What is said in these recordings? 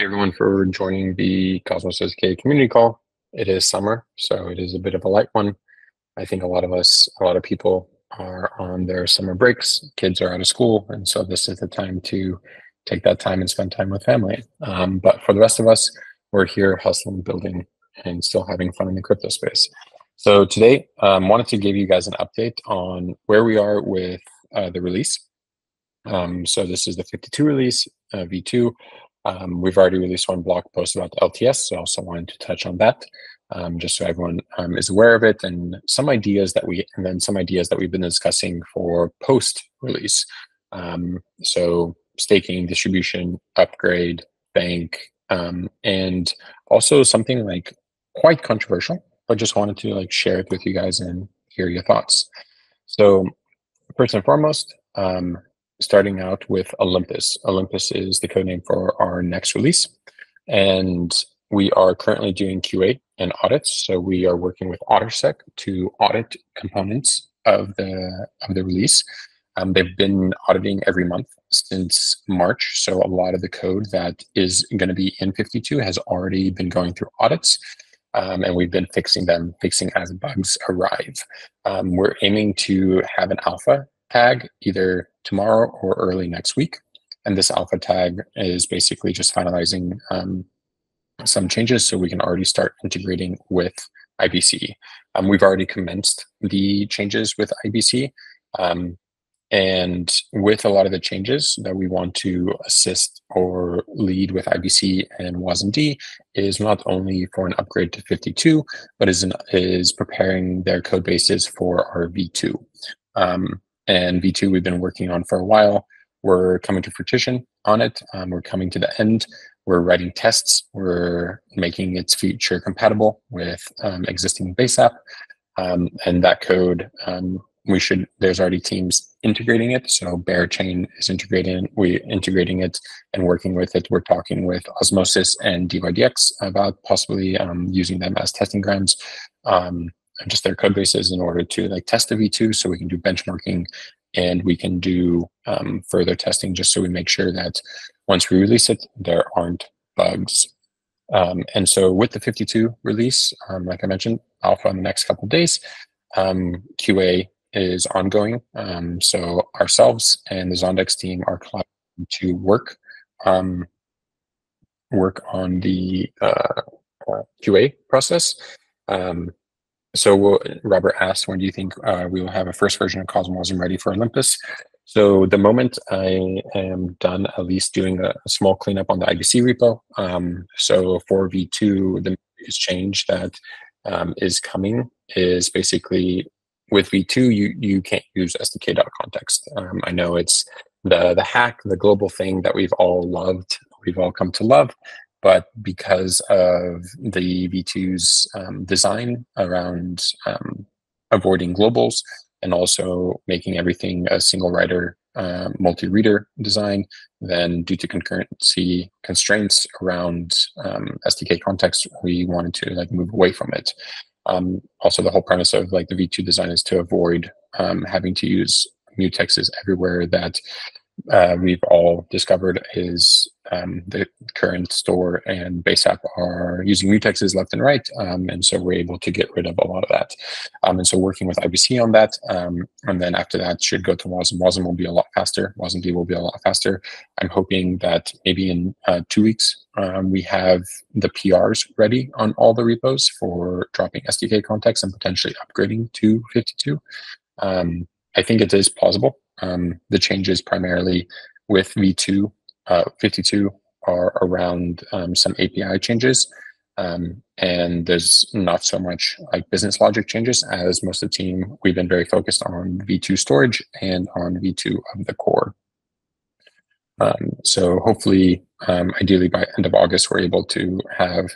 you everyone for joining the Cosmos SDK community call. It is summer, so it is a bit of a light one. I think a lot of us, a lot of people are on their summer breaks. Kids are out of school, and so this is the time to take that time and spend time with family. Um, but for the rest of us, we're here hustling, building, and still having fun in the crypto space. So today, um, wanted to give you guys an update on where we are with uh, the release. Um, so this is the 52 release, uh, V2. Um, we've already released one blog post about LTS, so I also wanted to touch on that, um, just so everyone um, is aware of it, and some ideas that we, and then some ideas that we've been discussing for post release. Um, so staking, distribution, upgrade, bank, um, and also something like quite controversial. I just wanted to like share it with you guys and hear your thoughts. So first and foremost, um, starting out with Olympus. Olympus is the code name for our next release. And we are currently doing QA and audits. So we are working with OtterSec to audit components of the of the release. Um, they've been auditing every month since March. So a lot of the code that is going to be in 52 has already been going through audits. Um, and we've been fixing them, fixing as bugs arrive. Um, we're aiming to have an alpha tag either tomorrow or early next week. And this alpha tag is basically just finalizing um, some changes so we can already start integrating with IBC. Um, we've already commenced the changes with IBC. Um, and with a lot of the changes that we want to assist or lead with IBC and WasmD is not only for an upgrade to 52, but is, an, is preparing their code bases for our V2. Um, and V2 we've been working on for a while. We're coming to fruition on it. Um, we're coming to the end. We're writing tests. We're making its feature compatible with um, existing base app. Um, and that code, um, we should, there's already teams integrating it. So Berachain is integrating, we integrating it and working with it. We're talking with Osmosis and DYDX about possibly um, using them as testing grounds. Um, just their code bases in order to like test the V2 so we can do benchmarking and we can do um, further testing just so we make sure that once we release it, there aren't bugs. Um, and so with the 52 release, um, like I mentioned, alpha in the next couple days, um, QA is ongoing. Um, so ourselves and the Zondax team are collaborating to work um, work on the uh, uh, QA process. Um, so Robert asked, when do you think uh, we will have a first version of Cosmos and ready for Olympus? So the moment I am done at least doing a, a small cleanup on the IBC repo. Um, so for V2, the change that um, is coming is basically with V2, you you can't use SDK.context. Um, I know it's the the hack, the global thing that we've all loved, we've all come to love, but because of the V2's um, design around um, avoiding globals and also making everything a single writer uh, multi-reader design, then due to concurrency constraints around um, SDK context, we wanted to like move away from it. Um, also, the whole premise of like the V2 design is to avoid um, having to use mutexes everywhere that uh, we've all discovered is um, the current store and base app are using mutexes left and right. Um, and so we're able to get rid of a lot of that. Um, and so working with IBC on that. Um, and then after that should go to WASM. WASM will be a lot faster. WASMD will be a lot faster. I'm hoping that maybe in uh, two weeks, um, we have the PRs ready on all the repos for dropping SDK context and potentially upgrading to 52. Um, I think it is plausible um, the changes primarily with V2 uh, 52 are around um, some API changes. Um, and there's not so much like business logic changes as most of the team, we've been very focused on V2 storage and on V2 of the core. Um, so hopefully, um, ideally by end of August, we're able to have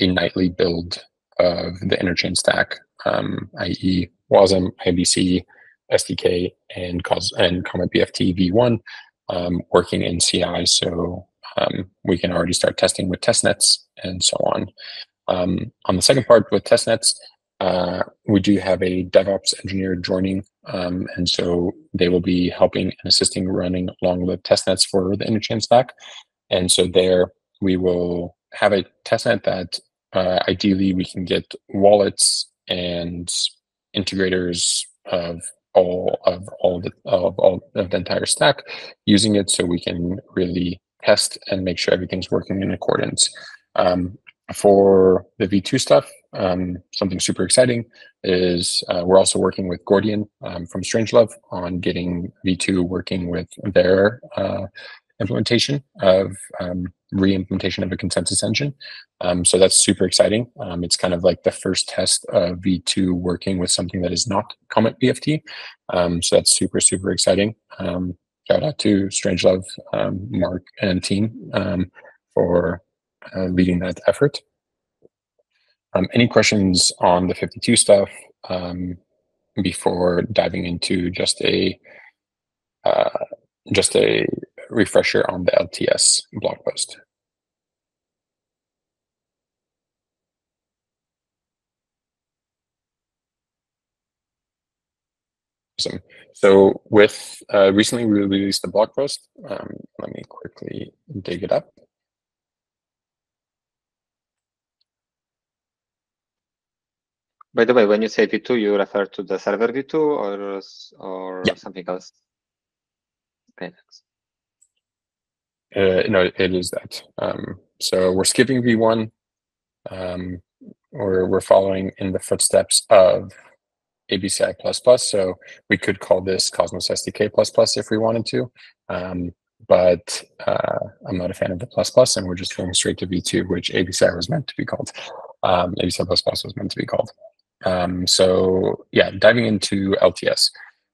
a nightly build of the interchain stack, um, i.e. WASM, IBC, SDK and cause and Comet BFT v1 um, working in CI, so um, we can already start testing with testnets and so on. Um, on the second part with testnets, uh, we do have a DevOps engineer joining, um, and so they will be helping and assisting running along the testnets for the interchain stack. And so there, we will have a testnet that uh, ideally we can get wallets and integrators of all of all the of all of the entire stack using it so we can really test and make sure everything's working in accordance. Um, for the V2 stuff, um, something super exciting is uh, we're also working with Gordian um, from Strangelove on getting V2 working with their uh, implementation of um, re-implementation of a consensus engine. Um, so that's super exciting. Um, it's kind of like the first test of V2 working with something that is not Comet BFT. Um, so that's super, super exciting. Um, shout out to Strangelove, um, Mark and team for uh, leading that effort. any questions on the 52 stuff before diving into just a uh, just a refresher on the LTS blog post. Awesome. So with uh, recently we released the blog post. Um, let me quickly dig it up. By the way, when you say V2, you refer to the server V2 or or yeah. something else? Okay, thanks. Uh, no, it is that. Um, so we're skipping V1, um, or we're following in the footsteps of ABCI++. Plus So we could call this Cosmos SDK++ plus if we wanted to. Um, but uh, I'm not a fan of the plus plus, and we're just going straight to V2, which ABCI was meant to be called. Um, ABCI++ was meant to be called. Um, so yeah, diving into LTS.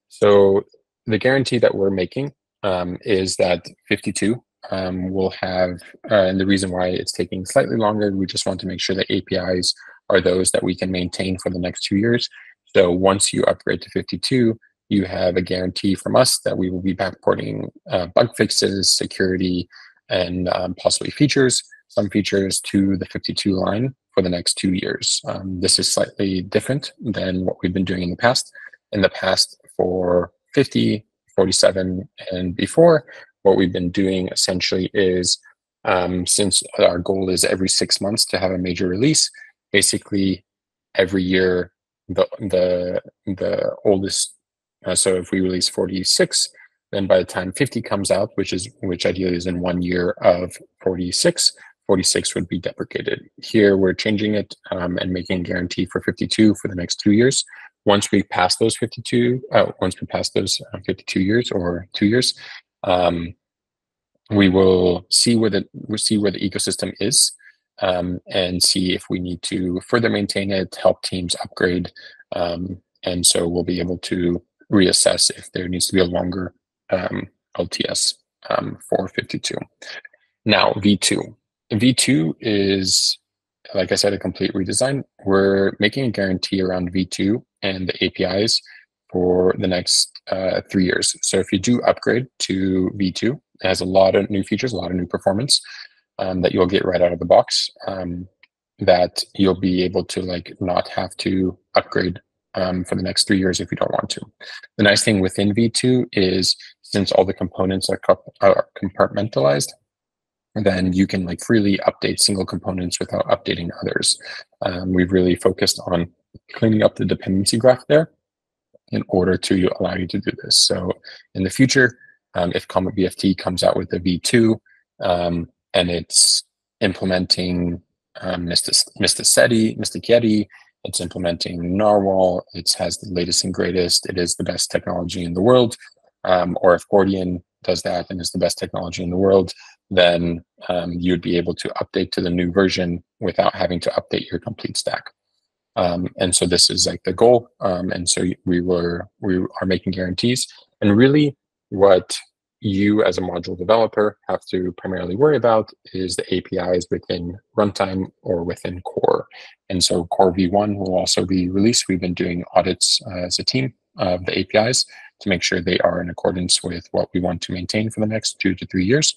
So the guarantee that we're making um, is that 52 um, we'll have, uh, and the reason why it's taking slightly longer, we just want to make sure that APIs are those that we can maintain for the next two years. So once you upgrade to 52, you have a guarantee from us that we will be backporting uh, bug fixes, security, and um, possibly features, some features to the 52 line for the next two years. Um, this is slightly different than what we've been doing in the past. In the past, for 50, 47, and before, what we've been doing essentially is um, since our goal is every six months to have a major release, basically every year the the the oldest. Uh, so if we release 46, then by the time 50 comes out, which is which ideally is in one year of 46, 46 would be deprecated. Here we're changing it um, and making a guarantee for 52 for the next two years. Once we pass those 52, uh, once we pass those uh, 52 years or two years, um, we will see where the we'll see where the ecosystem is um, and see if we need to further maintain it, help teams upgrade, um, and so we'll be able to reassess if there needs to be a longer um, LTS um, for 52. Now V2, V2 is like I said a complete redesign. We're making a guarantee around V2 and the APIs for the next uh, three years. So if you do upgrade to V2, it has a lot of new features, a lot of new performance um, that you'll get right out of the box. Um, that you'll be able to like not have to upgrade um, for the next three years if you don't want to. The nice thing within V2 is since all the components are, are compartmentalized, then you can like freely update single components without updating others. Um, we've really focused on cleaning up the dependency graph there in order to allow you to do this. So in the future, um, if Comet BFT comes out with a V2 um, and it's implementing um, Mysticeti, Mr. Yeti, it's implementing Narwhal, it has the latest and greatest, it is the best technology in the world, um, or if Gordian does that and is the best technology in the world, then um, you'd be able to update to the new version without having to update your complete stack. Um, and so this is like the goal. Um, and so we were we are making guarantees. And really, what you as a module developer have to primarily worry about is the APIs within runtime or within core. And so core v1 will also be released. We've been doing audits uh, as a team of the APIs to make sure they are in accordance with what we want to maintain for the next two to three years.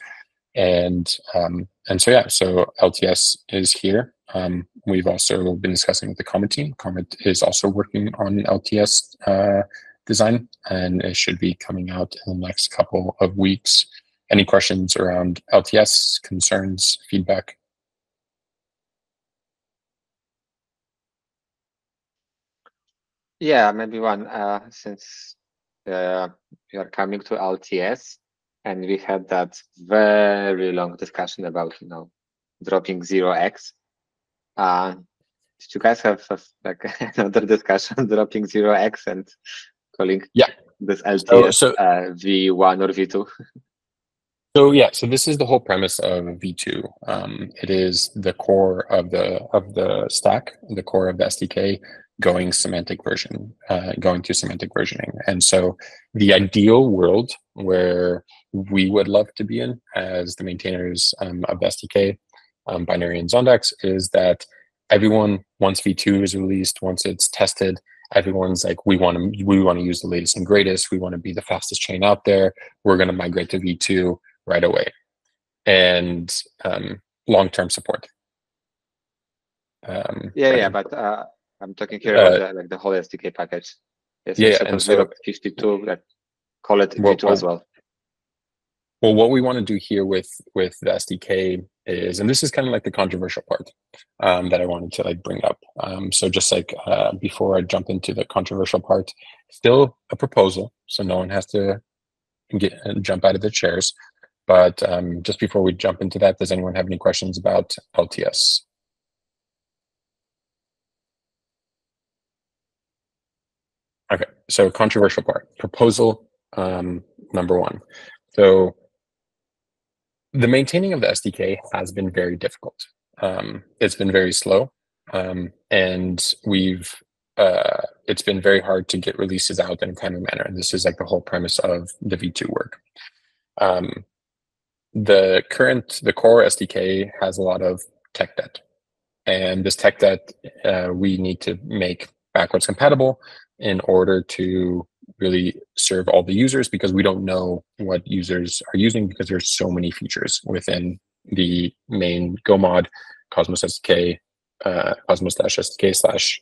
And um, and so yeah, so LTS is here. Um, we've also been discussing with the Comet team. Comet is also working on LTS uh, design, and it should be coming out in the next couple of weeks. any questions around LTS, concerns, feedback? Yeah, maybe one. Uh, since uh, are coming to LTS, and we had that very long discussion about you know dropping zero x. Uh, did you guys have like another discussion dropping zero x and calling yeah this LTS so, so, uh, V1 or V2? So yeah, so this is the whole premise of V2. Um, it is the core of the of the stack, the core of the SDK going semantic version, uh, going to semantic versioning. And so the ideal world where we would love to be in as the maintainers um, of the SDK, um, Binary and Zondax, is that everyone, once V2 is released, once it's tested, everyone's like, we want to we want to use the latest and greatest. We want to be the fastest chain out there. We're going to migrate to V2 right away and um, long-term support. Um, yeah, yeah, but uh, I'm talking here about uh, the, like the whole SDK package. Yes, yeah, and so 52, like, call it well, V2 as well. Well, what we want to do here with with the SDK is, and this is kind of like the controversial part um, that I wanted to like bring up. Um, so just like uh, before I jump into the controversial part, still a proposal, so no one has to get jump out of their chairs. But um, just before we jump into that, does anyone have any questions about LTS? Okay, so controversial part. Proposal um, number one. So the maintaining of the SDK has been very difficult. Um, it's been very slow, um, and we've uh, it's been very hard to get releases out in a timely manner. And this is like the whole premise of the V2 work. Um, the current the core SDK has a lot of tech debt, and this tech debt uh, we need to make backwards compatible in order to really serve all the users because we don't know what users are using because there's so many features within the main Go mod Cosmos SDK, uh, Cosmos SDK slash,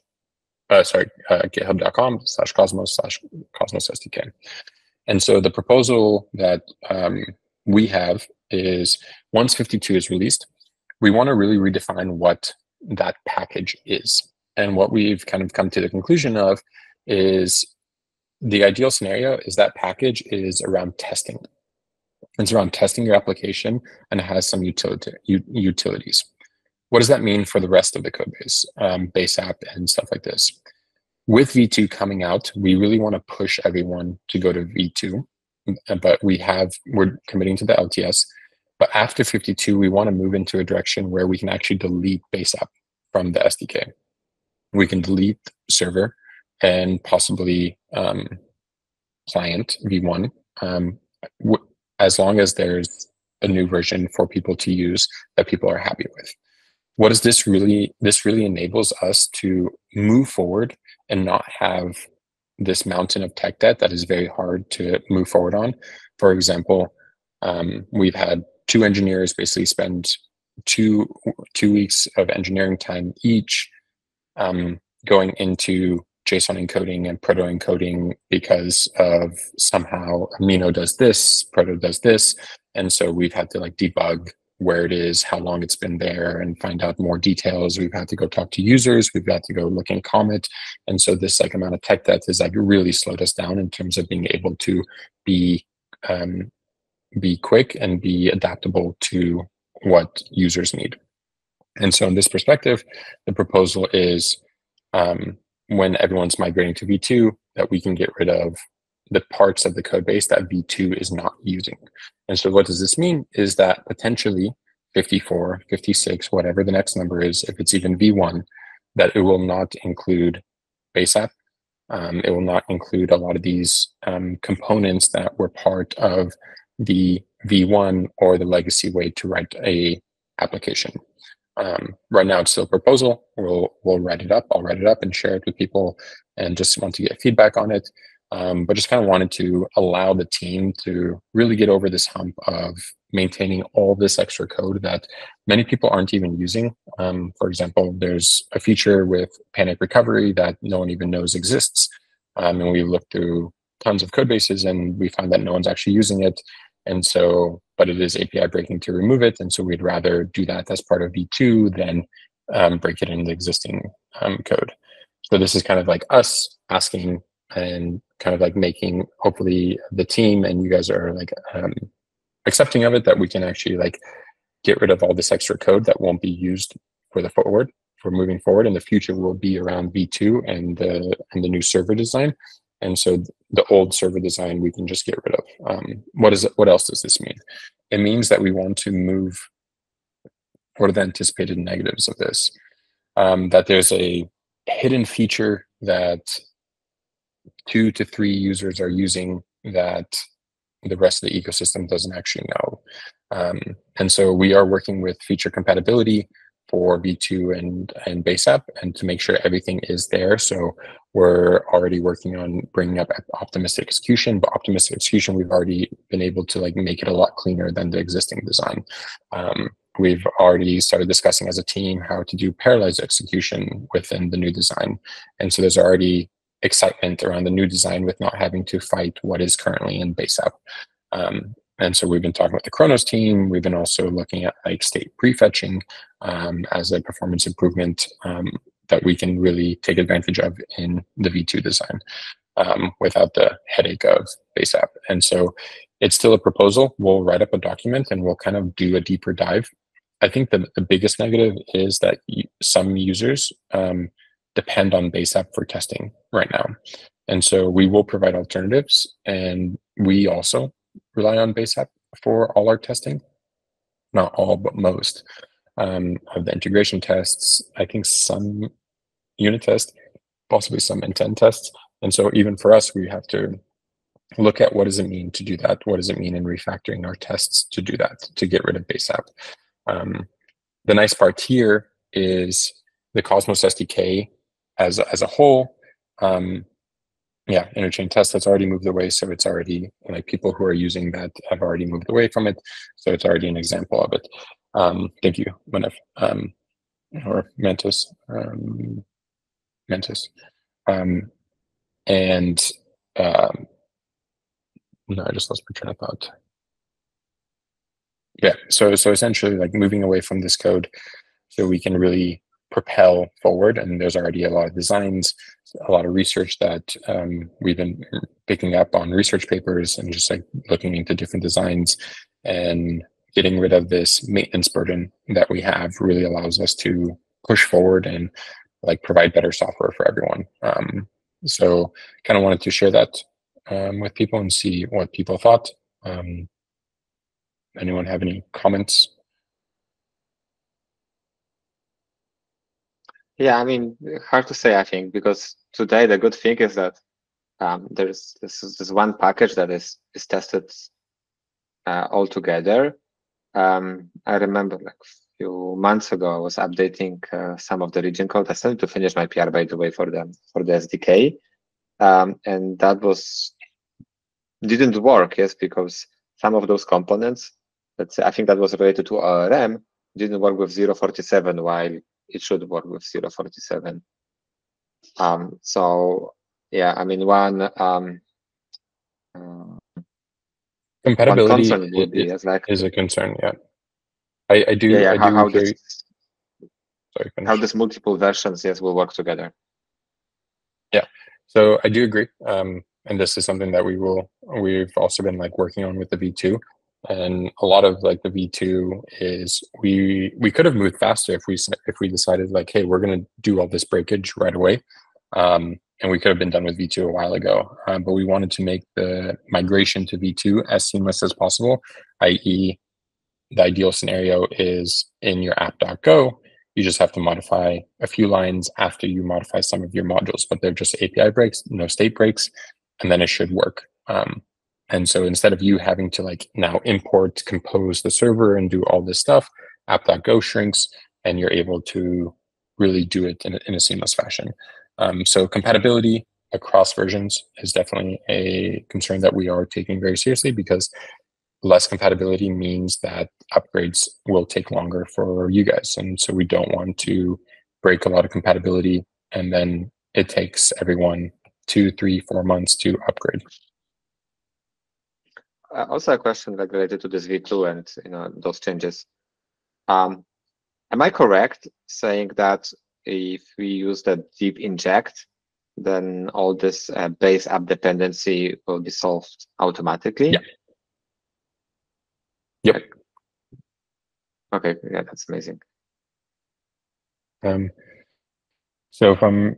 uh, sorry, uh, github.com slash Cosmos slash Cosmos SDK. And so the proposal that um, we have is once 52 is released, we want to really redefine what that package is. And what we've kind of come to the conclusion of is the ideal scenario is that package is around testing. It's around testing your application and it has some utility, utilities. What does that mean for the rest of the code base, um, base app and stuff like this? With V2 coming out, we really want to push everyone to go to V2, but we have, we're committing to the LTS. But after 52, we want to move into a direction where we can actually delete base app from the SDK. We can delete server and possibly um, client v1 um, w- as long as there's a new version for people to use that people are happy with. What does this really this really enables us to move forward and not have this mountain of tech debt that is very hard to move forward on. For example um, we've had two engineers basically spend two two weeks of engineering time each um, going into JSON encoding and proto encoding because of somehow Amino does this, proto does this. And so we've had to like debug where it is, how long it's been there, and find out more details. We've had to go talk to users. We've got to go look in Comet. And so this like amount of tech that is like really slowed us down in terms of being able to be um, be quick and be adaptable to what users need. And so in this perspective, the proposal is um, when everyone's migrating to V2 that we can get rid of the parts of the code base that V2 is not using. And so what does this mean is that potentially 54, 56, whatever the next number is, if it's even V1, that it will not include base app. Um, it will not include a lot of these um, components that were part of the V1 or the legacy way to write a application. Um, right now, it's still a proposal. We'll we'll write it up. I'll write it up and share it with people, and just want to get feedback on it. Um, but just kind of wanted to allow the team to really get over this hump of maintaining all this extra code that many people aren't even using. Um, for example, there's a feature with panic recovery that no one even knows exists, um, and we looked through tons of code bases and we find that no one's actually using it. And so, but it is API breaking to remove it. And so we'd rather do that as part of V2 than um, break it in the existing um, code. So this is kind of like us asking and kind of like making hopefully the team and you guys are like um, accepting of it that we can actually like get rid of all this extra code that won't be used for the forward for moving forward in the future will be around v2 and the and the new server design and so the old server design we can just get rid of. Um, what is it what else does this mean? It means that we want to move what are the anticipated negatives of this. Um, that there's a hidden feature that two to three users are using that the rest of the ecosystem doesn't actually know. Um, and so we are working with feature compatibility for V2 and, and base app and to make sure everything is there. So we're already working on bringing up optimistic execution, but optimistic execution, we've already been able to like make it a lot cleaner than the existing design. Um, we've already started discussing as a team how to do parallelized execution within the new design. And so there's already excitement around the new design with not having to fight what is currently in base app. Um, and so we've been talking with the Cronos team. We've been also looking at like state prefetching um, as a performance improvement um, that we can really take advantage of in the V2 design um, without the headache of base app. And so it's still a proposal. We'll write up a document and we'll kind of do a deeper dive. I think the, the biggest negative is that some users um, depend on base app for testing right now. And so we will provide alternatives and we also rely on base app for all our testing. Not all, but most um, of the integration tests. I think some unit tests, possibly some intent tests. And so even for us, we have to look at what does it mean to do that? What does it mean in refactoring our tests to do that, to get rid of base app? Um, the nice part here is the Cosmos SDK as as a whole, um, yeah, interchain test that's already moved away. So it's already like people who are using that have already moved away from it. So it's already an example of it. Um, thank you, Manev, um, or Mantis, um, Mantis. Um, and um, no, I just lost my train of thought. Yeah, so so essentially like moving away from this code so we can really propel forward. And there's already a lot of designs, a lot of research that um, we've been picking up on research papers and just like looking into different designs and getting rid of this maintenance burden that we have really allows us to push forward and like provide better software for everyone. Um, so kind of wanted to share that um, with people and see what people thought. Um, anyone have any comments Yeah, I mean, hard to say, I think, because today the good thing is that um, there's this, this one package that is is tested uh, all together. Um, I remember like a few months ago, I was updating uh, some of the region code. I still need to finish my PR, by the way, for the for the SDK, um, and that was didn't work. Yes, because some of those components, let's say, I think that was related to ORM, didn't work with 047, while it should work with 047. Um, so yeah, I mean, one um, uh, compatibility one would be is, like, is a concern. Yeah, I, I do. Yeah, yeah I how, do how, this, Sorry, how this multiple versions yes will work together. Yeah, so I do agree. Um, and this is something that we will we've also been like working on with the V2 and a lot of like the v2 is we we could have moved faster if we if we decided like hey we're going to do all this breakage right away. Um, and we could have been done with v2 a while ago. Um, but we wanted to make the migration to v2 as seamless as possible i.e the ideal scenario is in your app.go you just have to modify a few lines after you modify some of your modules but they're just api breaks no state breaks and then it should work. Um, and so instead of you having to like now import, compose the server and do all this stuff, app.go shrinks and you're able to really do it in a, in a seamless fashion. Um, so compatibility across versions is definitely a concern that we are taking very seriously because less compatibility means that upgrades will take longer for you guys. And so we don't want to break a lot of compatibility and then it takes everyone two, three, four months to upgrade. Uh, also a question like related to this V2 and you know those changes. Um, am I correct saying that if we use the depinject, then all this uh, base app dependency will be solved automatically? Yeah. Yep. Okay, yeah, that's amazing. Um, so from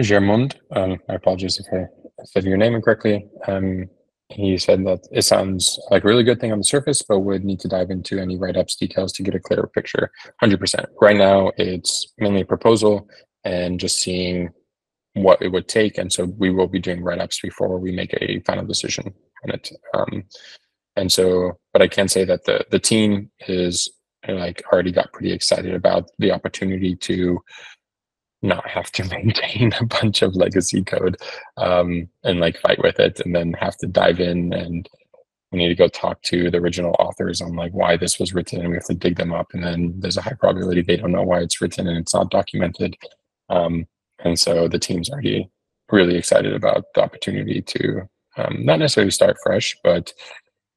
Germond, um, I apologize if I said your name incorrectly. Um, he said that it sounds like a really good thing on the surface, but would need to dive into any write-ups details to get a clearer picture. 100%. Right now, it's mainly a proposal and just seeing what it would take. And so we will be doing write-ups before we make a final decision on it. Um, and so, but I can say that the the team is like already got pretty excited about the opportunity to not have to maintain a bunch of legacy code um, and like fight with it and then have to dive in and we need to go talk to the original authors on like why this was written and we have to dig them up and then there's a high probability they don't know why it's written and it's not documented um, and so the team's already really excited about the opportunity to um, not necessarily start fresh but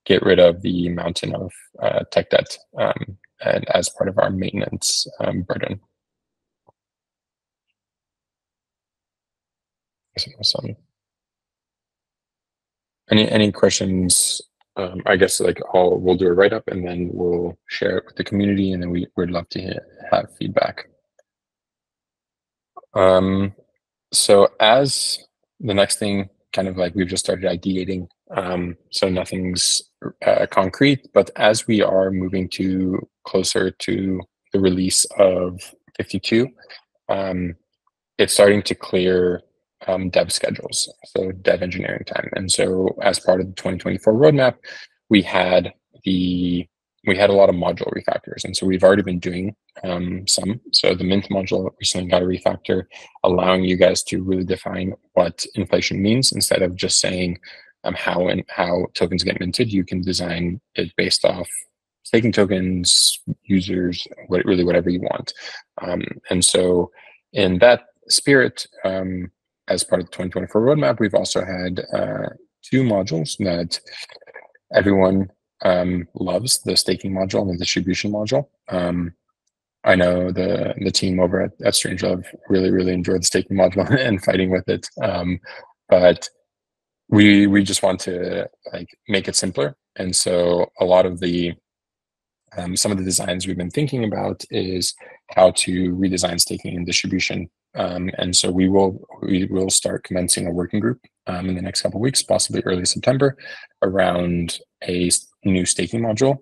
get rid of the mountain of uh, tech debt um, and as part of our maintenance um, burden. Awesome. Any any questions? Um, I guess like I'll we'll do a write up and then we'll share it with the community and then we would love to hear, have feedback. Um, so as the next thing, kind of like we've just started ideating um, so nothing's uh, concrete, but as we are moving to closer to the release of 52, um, it's starting to clear um, dev schedules, so dev engineering time. And so as part of the 2024 roadmap, we had the we had a lot of module refactors, and so we've already been doing um, some. So the Mint module recently got a refactor, allowing you guys to really define what inflation means instead of just saying um, how and how tokens get minted. You can design it based off staking tokens, users, what really whatever you want. Um, and so, in that spirit, um, as part of the 2024 roadmap, we've also had uh, two modules that everyone um, loves: the staking module and the distribution module. Um, I know the the team over at, at Strangelove really really enjoyed the staking module and fighting with it. Um, but we we just want to like make it simpler and so a lot of the um, some of the designs we've been thinking about is how to redesign staking and distribution um, and so we will we will start commencing a working group um, in the next couple weeks possibly early september around a new staking module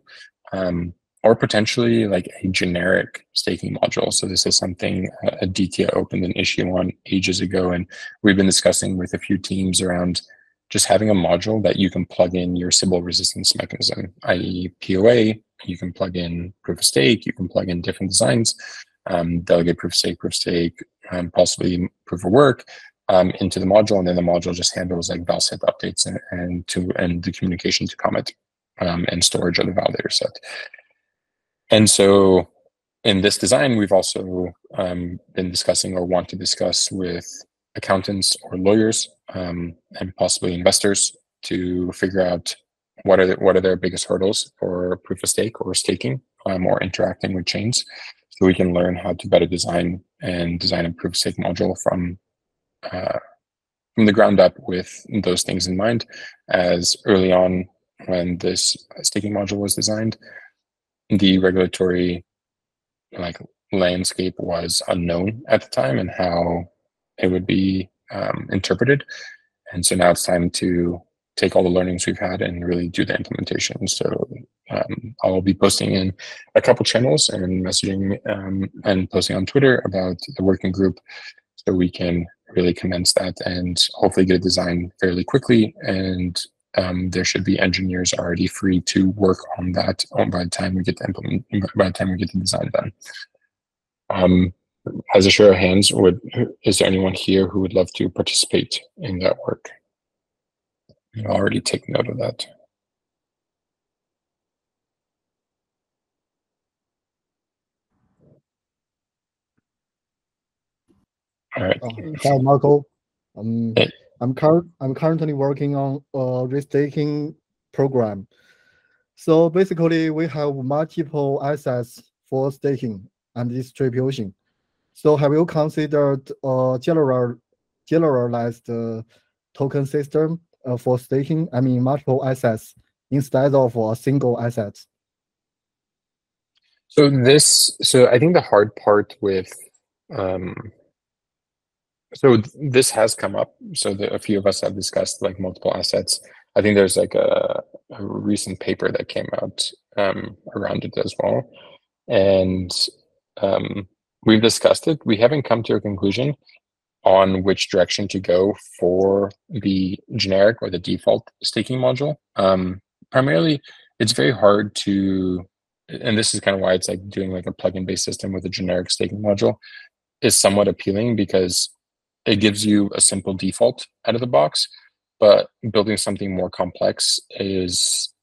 um, or potentially like a generic staking module. So this is something uh, Aditya opened an issue on ages ago, and we've been discussing with a few teams around just having a module that you can plug in your Sybil resistance mechanism, i.e. POA, you can plug in proof of stake, you can plug in different designs, um, delegate proof of stake, proof of stake, um, possibly proof of work um, into the module. And then the module just handles like val set updates and, and to and the communication to Comet um, and storage of the validator set. And so in this design, we've also um, been discussing or want to discuss with accountants or lawyers um, and possibly investors to figure out what are the, what are their biggest hurdles for proof of stake or staking um, or interacting with chains, so we can learn how to better design and design of stake module from uh, from the ground up with those things in mind. As early on when this staking module was designed, the regulatory like landscape was unknown at the time and how it would be um, interpreted. And so now it's time to take all the learnings we've had and really do the implementation. So um, I'll be posting in a couple channels and messaging um, and posting on Twitter about the working group so we can really commence that and hopefully get a design fairly quickly. And um, there should be engineers already free to work on that by the time we get the implement by the time we get the design done. Um, as a show of hands, would is there anyone here who would love to participate in that work? I'll already take note of that. All right. Uh, hi, Marco. Um, hey. I'm cur I'm currently working on a restaking program. So basically, we have multiple assets for staking and distribution. So have you considered a general, generalized uh, token system uh, for staking? I mean, multiple assets instead of a single asset. So this, so I think the hard part with, um, so this has come up. So the, a few of us have discussed like multiple assets. I think there's like a, a recent paper that came out um, around it as well, and um, we've discussed it. We haven't come to a conclusion on which direction to go for the generic or the default staking module. Um, primarily, it's very hard to, and this is kind of why it's like doing like a plugin based system with a generic staking module is somewhat appealing because it gives you a simple default out of the box but building something more complex is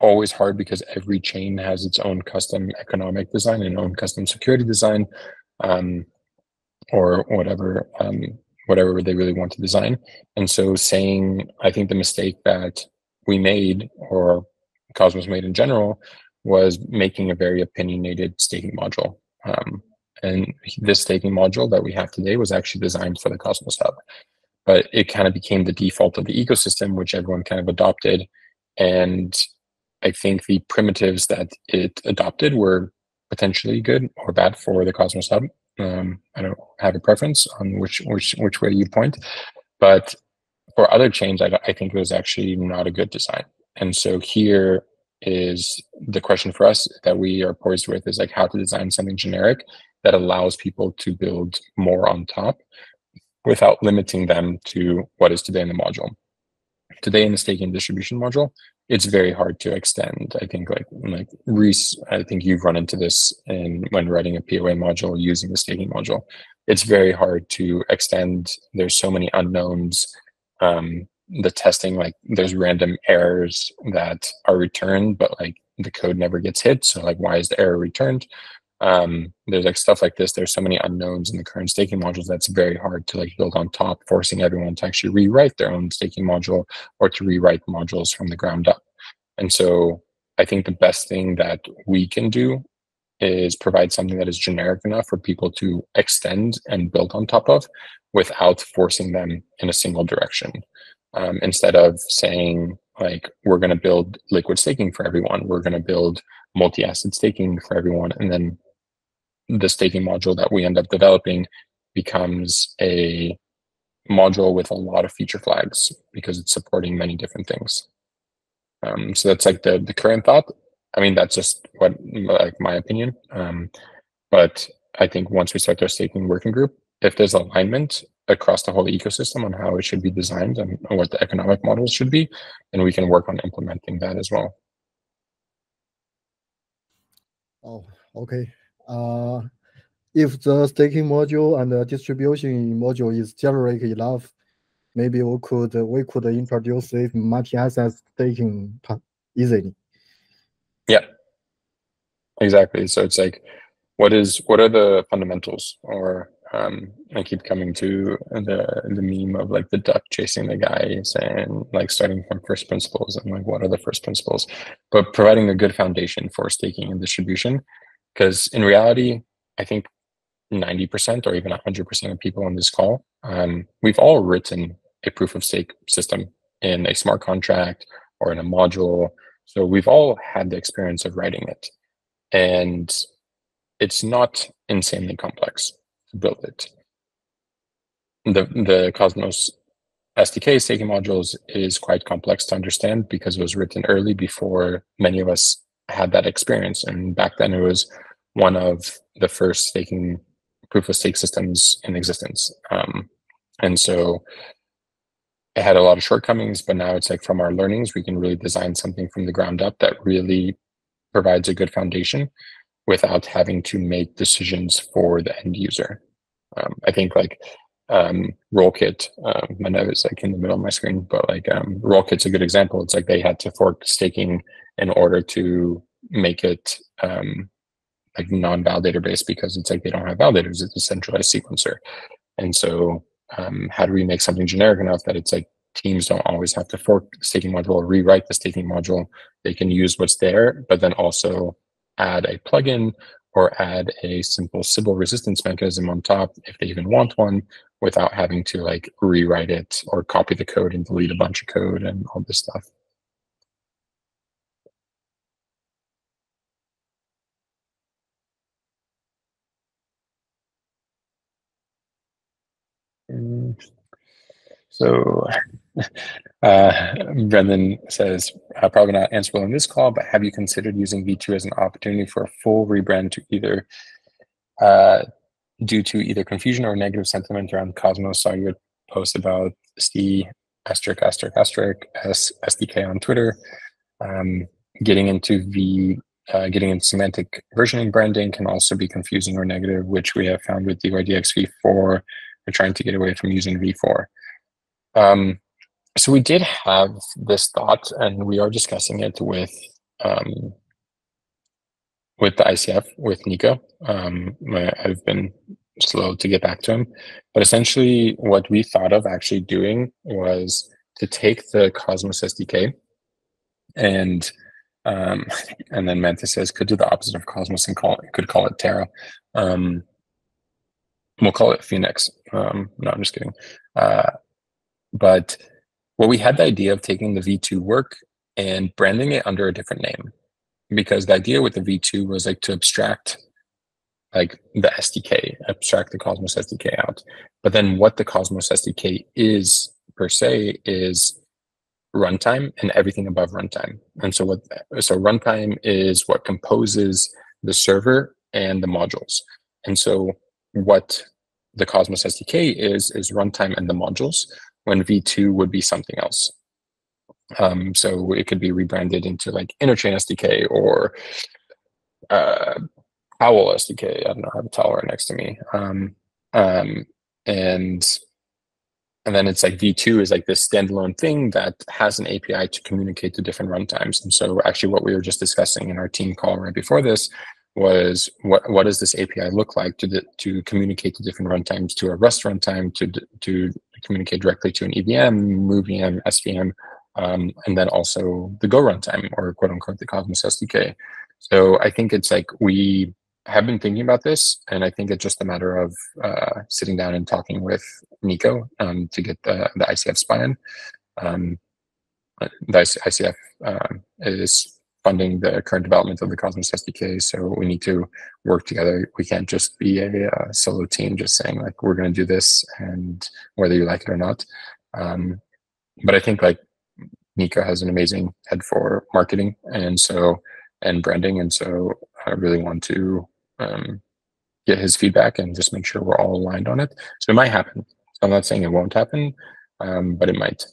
always hard because every chain has its own custom economic design and own custom security design um, or whatever um, whatever they really want to design. And so saying i think the mistake that we made or cosmos made in general was making a very opinionated staking module. Um, and this staking module that we have today was actually designed for the cosmos hub but it kind of became the default of the ecosystem, which everyone kind of adopted. And I think the primitives that it adopted were potentially good or bad for the Cosmos Hub. Um, I don't have a preference on which which which way you point, but for other chains, I, I think it was actually not a good design. And so here is the question for us that we are poised with is like how to design something generic that allows people to build more on top without limiting them to what is today in the module. Today in the staking distribution module, it's very hard to extend. I think like like Reese, I think you've run into this in when writing a POA module using the staking module. It's very hard to extend. There's so many unknowns. Um, the testing, like there's random errors that are returned, but like the code never gets hit. So like why is the error returned? um, there's like stuff like this there's so many unknowns in the current staking modules that's very hard to like build on top forcing everyone to actually rewrite their own staking module or to rewrite modules from the ground up and so i think the best thing that we can do is provide something that is generic enough for people to extend and build on top of without forcing them in a single direction um, instead of saying like we're going to build liquid staking for everyone we're going to build multi-asset staking for everyone and then the staking module that we end up developing becomes a module with a lot of feature flags because it's supporting many different things. Um, so that's like the the current thought. I mean, that's just what like my opinion. Um, but I think once we start our staking working group, if there's alignment across the whole ecosystem on how it should be designed and what the economic models should be, And we can work on implementing that as well. Oh, okay uh, if the staking module and the distribution module is generic enough, maybe we could we could introduce this multi-asset staking easily. Yeah, exactly. So it's like, what is what are the fundamentals? Or um, I keep coming to the the meme of like the duck chasing the guy, saying like starting from first principles and like what are the first principles, but providing a good foundation for staking and distribution because in reality, I think 90% or even 100% of people on this call, um, we've all written a proof of stake system in a smart contract or in a module. So we've all had the experience of writing it. And it's not insanely complex build it. The, the Cosmos SDK staking modules is quite complex to understand because it was written early before many of us had that experience. And back then it was one of the first staking proof of stake systems in existence. Um, and so it had a lot of shortcomings, but now it's like from our learnings, we can really design something from the ground up that really provides a good foundation without having to make decisions for the end user. Um, I think like um, Rollkit, um, my note is like in the middle of my screen, but like um, Rollkit's a good example. It's like they had to fork staking in order to make it um, like non-validator based because it's like they don't have validators. It's a centralized sequencer. And so um, how do we make something generic enough that it's like teams don't always have to fork the staking module or rewrite the staking module. They can use what's there, but then also add a plugin or add a simple Sybil resistance mechanism on top if they even want one without having to like rewrite it or copy the code and delete a bunch of code and all this stuff. So uh, Brendan says, uh, probably not answerable in this call, but have you considered using V2 as an opportunity for a full rebrand to either uh, due to either confusion or negative sentiment around Cosmos? Saw your post about the asterisk asterisk asterisk S SDK on Twitter. Um, getting into V uh, getting into semantic versioning branding can also be confusing or negative, which we have found with DYDX v4. We're trying to get away from using V4. Um, so we did have this thought, and we are discussing it with um, with the ICF with Nico. Um, I've been slow to get back to him, but essentially, what we thought of actually doing was to take the Cosmos SDK and um, and then Mantis says could do the opposite of Cosmos and call it could call it Terra. Um, we'll call it Phoenix. Um, no, I'm just kidding. Uh, but well, we had the idea of taking the V2 work and branding it under a different name because the idea with the V2 was like to abstract like the SDK, abstract the Cosmos SDK out. But then what the Cosmos SDK is per se is runtime and everything above runtime. And so what so runtime is what composes the server and the modules. And so what the Cosmos SDK is is runtime and the modules when V2 would be something else. Um, so it could be rebranded into like Interchain SDK or uh, Owl SDK. I don't know. I have a towel right next to me. Um, um, and and then it's like V2 is like this standalone thing that has an API to communicate to different runtimes. And so actually what we were just discussing in our team call right before this was what what does this API look like to the, to communicate to different runtimes to a Rust runtime to to communicate directly to an EVM, MoveVM, SVM, um, and then also the Go runtime or quote unquote the Cosmos SDK. So I think it's like we have been thinking about this, and I think it's just a matter of uh, sitting down and talking with Nico um, to get the, the ICF buy-in. Um, the ICF uh, is funding the current development of the Cosmos SDK. So we need to work together. We can't just be a, a solo team just saying like we're going to do this and whether you like it or not. Um, but I think like Nico has an amazing head for marketing and so and branding, and so I really want to um, get his feedback and just make sure we're all aligned on it. So it might happen. I'm not saying it won't happen, um, but it might.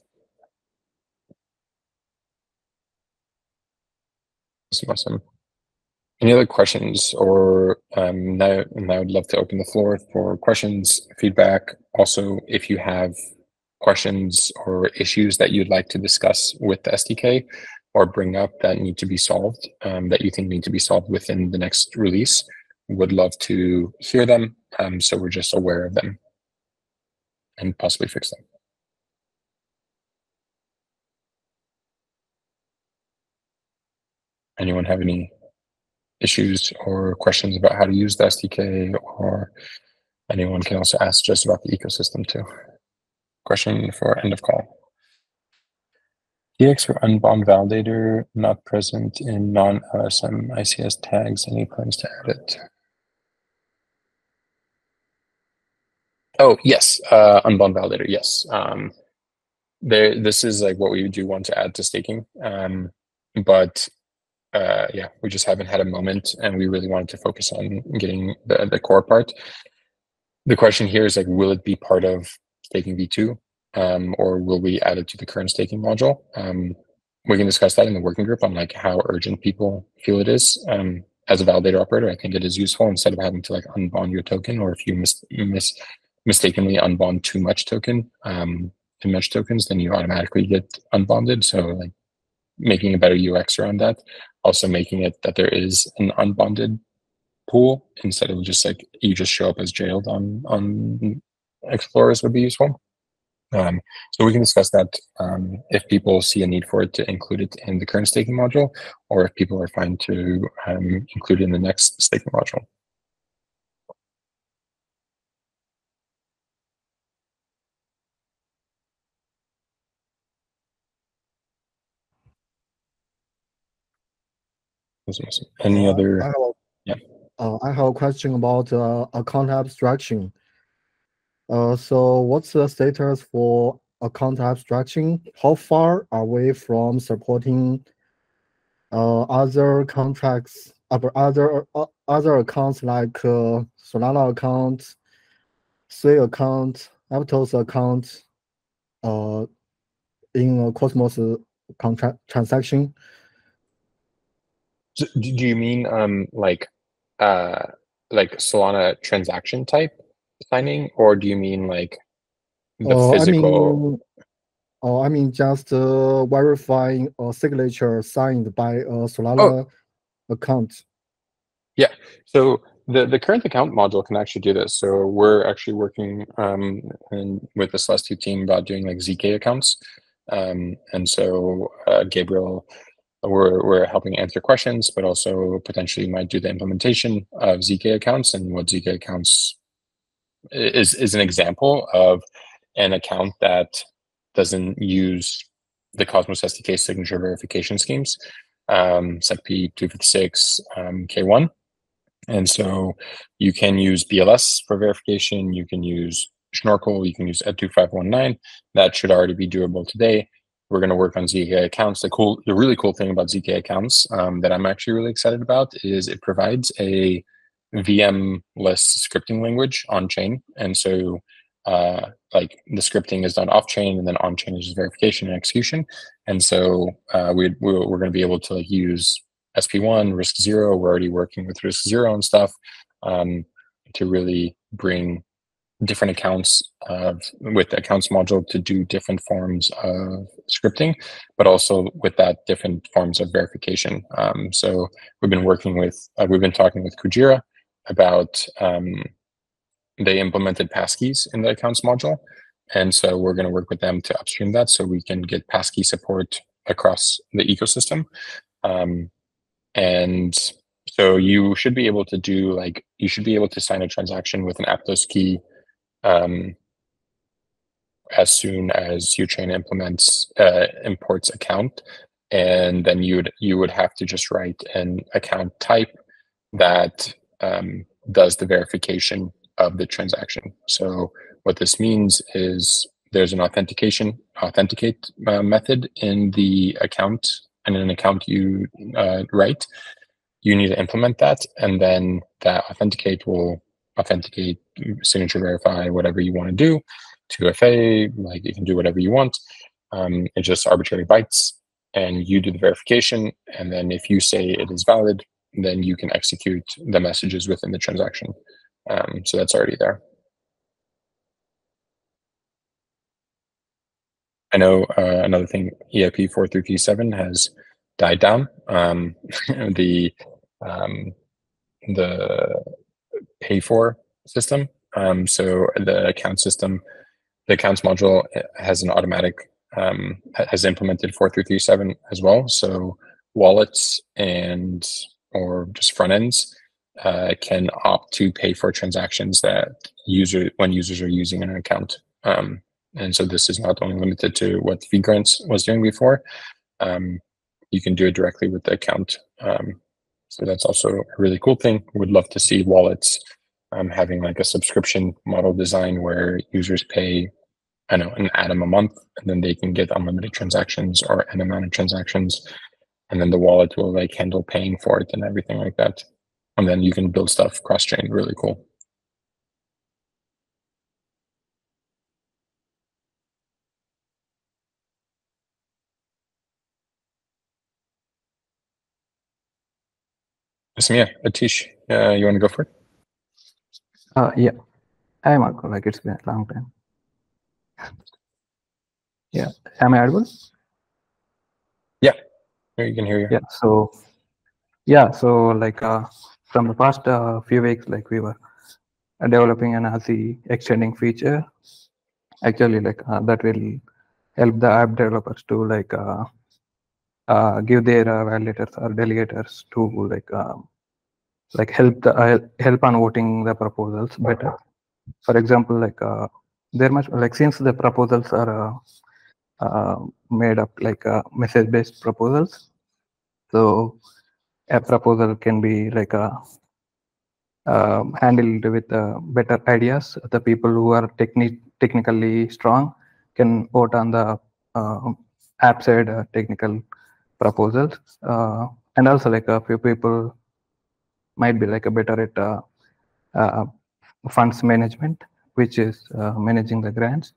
Awesome. Any other questions or um, now, now I'd love to open the floor for questions, feedback. Also, if you have questions or issues that you'd like to discuss with the SDK or bring up that need to be solved, um, that you think need to be solved within the next release, would love to hear them. Um, so we're just aware of them and possibly fix them. Anyone have any issues or questions about how to use the SDK or anyone can also ask just about the ecosystem too. Question for end of call. DX for unbound validator not present in non-LSM ICS tags. Any plans to add it? Oh, yes. Uh, unbound validator. Yes. Um, there, this is like what we do want to add to staking. Um, but uh, yeah, we just haven't had a moment and we really wanted to focus on getting the, the core part. The question here is like, will it be part of staking V2 um, or will we add it to the current staking module? Um, we can discuss that in the working group on like how urgent people feel it is. Um, as a validator operator, I think it is useful instead of having to like unbond your token or if you mis, mis mistakenly unbond too much token, um, too much tokens, then you automatically get unbonded. So like making a better UX around that also making it that there is an unbonded pool instead of just like you just show up as jailed on on explorers would be useful Um, so we can discuss that um, if people see a need for it to include it in the current staking module, or if people are fine to um, include it in the next staking module. Any Uh, other? I have a- Yeah. Uh, I have a question about uh, account abstraction. Uh, so what's the status for account abstraction? How far are we from supporting uh, other contracts, other other uh, other accounts like uh, Solana account, Sui account, Aptos account, uh, in a Cosmos contract transaction? So do you mean um like uh like Solana transaction type signing, or do you mean like the Uh, I physical? mean, uh, I mean just uh, verifying a signature signed by a Solana account. Yeah. So the the current account module can actually do this. So we're actually working um and with the Celestia team about doing like zk accounts. Um, and so uh, Gabriel, we're we're helping answer questions, but also potentially might do the implementation of zk accounts. And what zk accounts is is an example of an account that doesn't use the Cosmos SDK signature verification schemes, um, SecP 256, um, K1. And so you can use BLS for verification. You can use Schnorrkel. You can use ED25519. That should already be doable today. We're going to work on ZK accounts. The cool, the really cool thing about ZK accounts um, that I'm actually really excited about is it provides a VM-less scripting language on chain. And so, uh, like the scripting is done off chain, and then on chain is verification and execution. And so, uh, we, we we're going to be able to like use SP1, RISC Zero. We're already working with RISC Zero and stuff um, to really bring different accounts of with the accounts module to do different forms of scripting, but also with that different forms of verification. Um, so we've been working with uh, we've been talking with Kujira about um, they implemented passkeys in the accounts module. And so we're going to work with them to upstream that so we can get passkey support across the ecosystem. Um, and so you should be able to do like you should be able to sign a transaction with an Aptos key um, as soon as Uchain implements uh, imports account, and then you would you would have to just write an account type that um, does the verification of the transaction. So what this means is there's an authentication authenticate uh, method in the account. And in an account you uh, write, you need to implement that, and then that authenticate will authenticate, signature verify, whatever you want to do. 2FA, like you can do whatever you want. Um, it's just arbitrary bytes, and you do the verification. And then if you say it is valid, then you can execute the messages within the transaction. Um, so that's already there. I know uh, another thing, EIP 433 has died down. Um, the um, the pay for system. Um, so the account system, the accounts module uh, has an automatic um, ha- has implemented 4337 as well. So wallets and or just front ends uh, can opt to pay for transactions that user when users are using an account. Um, and so this is not only limited to what feegrants was doing before. Um, you can do it directly with the account. Um, so that's also a really cool thing. Would love to see wallets um, having like a subscription model design where users pay, I know, an atom a month, and then they can get unlimited transactions or an amount of transactions, and then the wallet will like handle paying for it and everything like that. And then you can build stuff cross chain. Really cool. Yeah, Atish, uh, you want to go for it? Uh, yeah. Hi, Marko. Like it's been a long time. Yeah. Am I audible? Here, you can hear you. Yeah. So, yeah. So, like, uh, from the past uh, few weeks, like we were uh, developing an ASI extending feature actually like uh, that will help the app developers to like uh, uh, give their uh, validators or delegators to like um, like help the uh, help on voting the proposals better. For example, like uh, there much like since the proposals are uh, uh, made up like uh, message based proposals, so a proposal can be like a um, handled with uh, better ideas. The people who are techni- technically strong can vote on the uh, app side uh, technical proposals, uh, and also like a few people might be like a better at uh, uh, funds management, which is uh, managing the grants.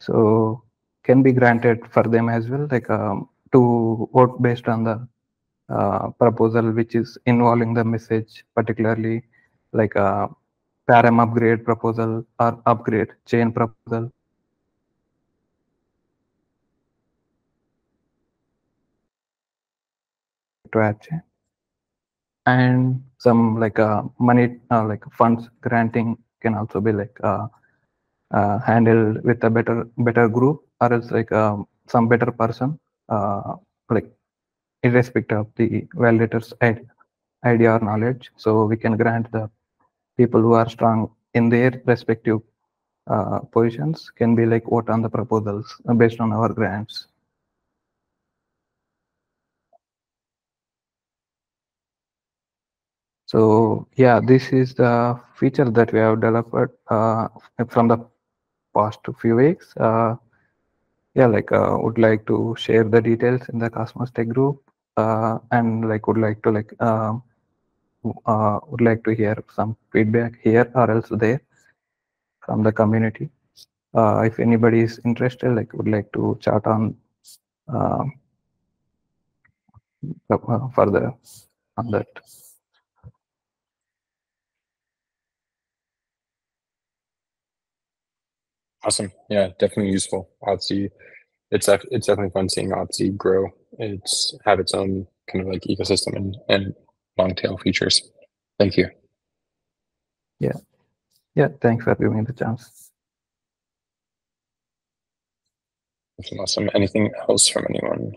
So can be granted for them as well, like um, to vote based on the uh, proposal which is involving the message, particularly like a param upgrade proposal or upgrade chain proposal. To add chain. And some like uh, money, uh, like funds granting can also be like uh, uh, handled with a better better group or else like um, some better person, uh, like irrespective of the validator's id- idea or knowledge. So we can grant the people who are strong in their respective uh, positions can be like vote on the proposals based on our grants. So yeah, this is the feature that we have developed uh, from the past few weeks. Uh, yeah, like uh, would like to share the details in the Cosmos Tech group uh, and like would like to like um, uh, would like to hear some feedback here or else there from the community. Uh, if anybody is interested, like would like to chat on uh, further on that. Awesome. Yeah, definitely useful. Otzi, it's it's definitely fun seeing Otzi grow. It's have its own kind of like ecosystem and and long tail features. Thank you. Yeah, Yeah. thanks for giving me the chance. Awesome. Awesome. Anything else from anyone?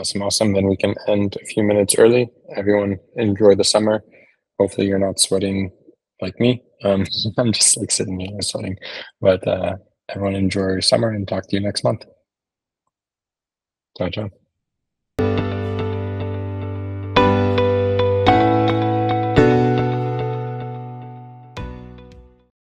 Awesome, awesome. Then we can end a few minutes early. Everyone enjoy the summer. Hopefully you're not sweating like me. Um, I'm just like sitting here sweating. But uh, everyone enjoy your summer and talk to you next month. Ciao, ciao.